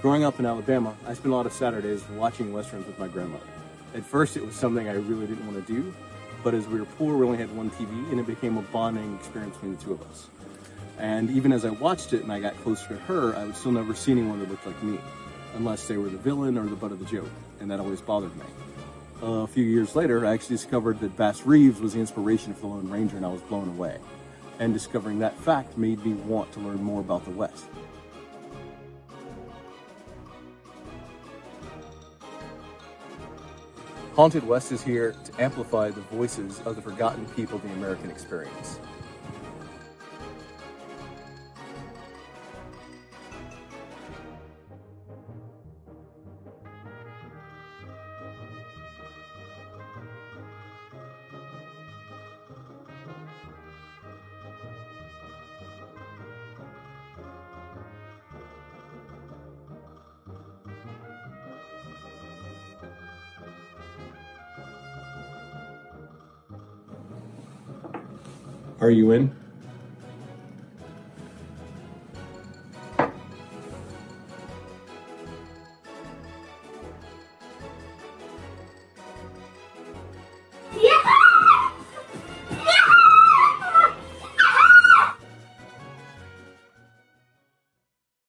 Growing up in Alabama, I spent a lot of Saturdays watching westerns with my grandmother. At first, it was something I really didn't want to do, but as we were poor, we only had one TV, and it became a bonding experience between the two of us. And even as I watched it and I got closer to her, I would still never see anyone that looked like me, unless they were the villain or the butt of the joke, and that always bothered me. A few years later, I actually discovered that Bass Reeves was the inspiration for the Lone Ranger, and I was blown away. And discovering that fact made me want to learn more about the West. Haunted West is here to amplify the voices of the forgotten people of the American experience. Are you in?